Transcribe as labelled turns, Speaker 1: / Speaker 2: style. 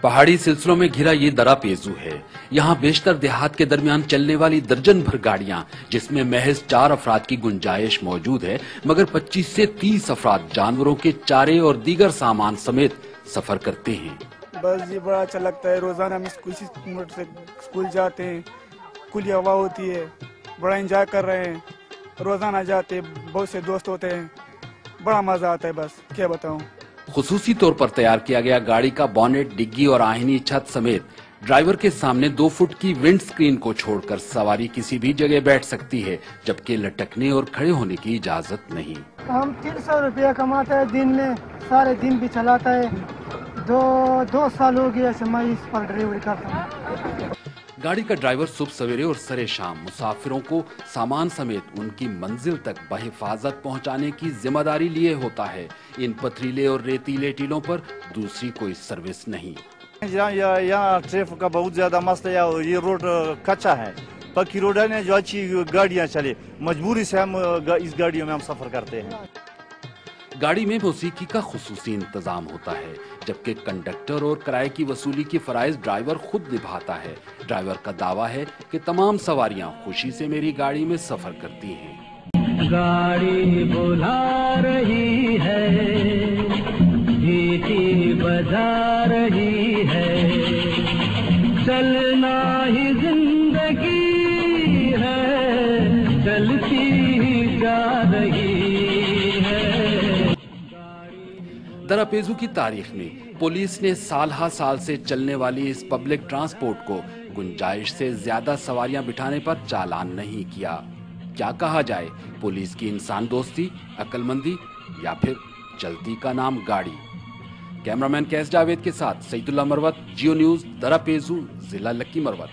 Speaker 1: پہاڑی سلسلوں میں گھرا یہ درا پیزو ہے۔ یہاں بیشتر دیہات کے درمیان چلنے والی درجن بھر گاڑیاں، جس میں محض چار افراد کی گنجائش موجود ہے، مگر پچیس سے تیس افراد جانوروں کے چارے اور دیگر سامان سمیت سفر کرتے ہیں۔
Speaker 2: بس یہ بڑا اچھا لگتا ہے۔ روزانہ ہم سکول جاتے ہیں کلی ہوا ہوتی ہے، بڑا انجوائے کر رہے ہیں۔ روزانہ جاتے بہت سے دوست ہوتے ہیں، بڑا مزہ آتا ہے بس، کیا بتاؤں۔
Speaker 1: خصوصی طور پر تیار کیا گیا گاڑی کا بانٹ ڈگی اور آہنی چھت سمیت ڈرائیور کے سامنے دو فٹ کی ونڈ سکرین کو چھوڑ کر سواری کسی بھی جگہ بیٹھ سکتی ہے، جبکہ لٹکنے اور کھڑے ہونے کی اجازت نہیں۔
Speaker 3: ہم تین سو روپیہ کماتا ہے دن میں، سارے دن بھی چلاتا ہے۔ دو دو سال ہو گیا سے میں اس پر ڈرائیوری کرتا ہوں۔
Speaker 1: گاڑی کا ڈرائیور صبح سویرے اور سرے شام مسافروں کو سامان سمیت ان کی منزل تک بحفاظت پہنچانے کی ذمہ داری لیے ہوتا ہے۔ ان پتریلے اور ریتیلے ٹیلوں پر دوسری کوئی سروس نہیں۔
Speaker 4: یہاں ٹریف کا بہت زیادہ مسئلہ ہے۔ یہ روڈ کچا ہے۔ پکی روڈ ہے جو اچھی گاڑیاں چلے۔ مجبوری سے ہم اس گاڑیوں میں ہم سفر کرتے ہیں۔
Speaker 1: گاڑی میں موسیقی کا خصوصی انتظام ہوتا ہے، جبکہ کنڈکٹر اور کرائے کی وصولی کی فرائض ڈرائیور خود نبھاتا ہے۔ ڈرائیور کا دعویٰ ہے کہ تمام سواریاں خوشی سے میری گاڑی میں سفر کرتی ہیں۔
Speaker 5: گاڑی بلا رہی ہے جیتی بجا رہی ہے۔ چلنا ہی زندگی ہے، چلتی
Speaker 1: دراپیزو کی تاریخ میں پولیس نے سال سال سے چلنے والی اس پبلک ٹرانسپورٹ کو گنجائش سے زیادہ سواریاں بٹھانے پر چالان نہیں کیا۔ کیا کہا جائے؟ پولیس کی انسان دوستی اکل مندی یا پھر چلتی کا نام گاڑی؟ کیمرامین کیس جاوید کے ساتھ سعید اللہ مروت، جیو نیوز، دراپیزو، ضلع لکی مروت۔